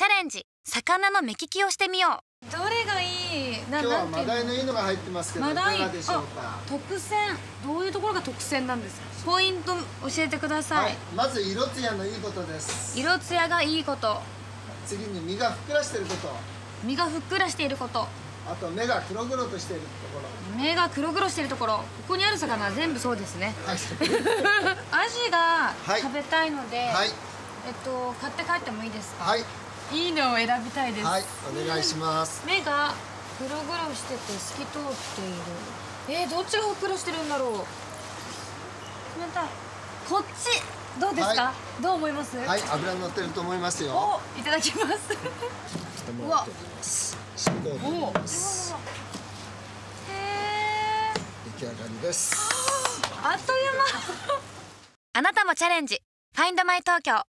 チャレンジ魚の目利きをしてみよう。どれがいい？今日はマダイのいいのが入ってますけどいかがでしょうか？特選。どういうところが特選なんですか？ポイント教えてください、はい、まず色艶のいいことです。色艶がいいこと。次に身がふっくらしていること。身がふっくらしていること。あと目が黒々としているところ。目が黒々しているところ。ここにある魚全部そうですね。はい。アジが食べたいので、はい、えっと買って帰ってもいいですか？はいいいのを選びたいです。はいお願いします。目が黒々してて透き通っている。えー、どっちがふっくらしてるんだろう。冷た。いこっち。どうですか、はい、どう思います？はい油乗ってると思いますよ。いただきます。うわ。出港です出来上がりです。あっという間。あなたもチャレンジ。ファインドマイ東京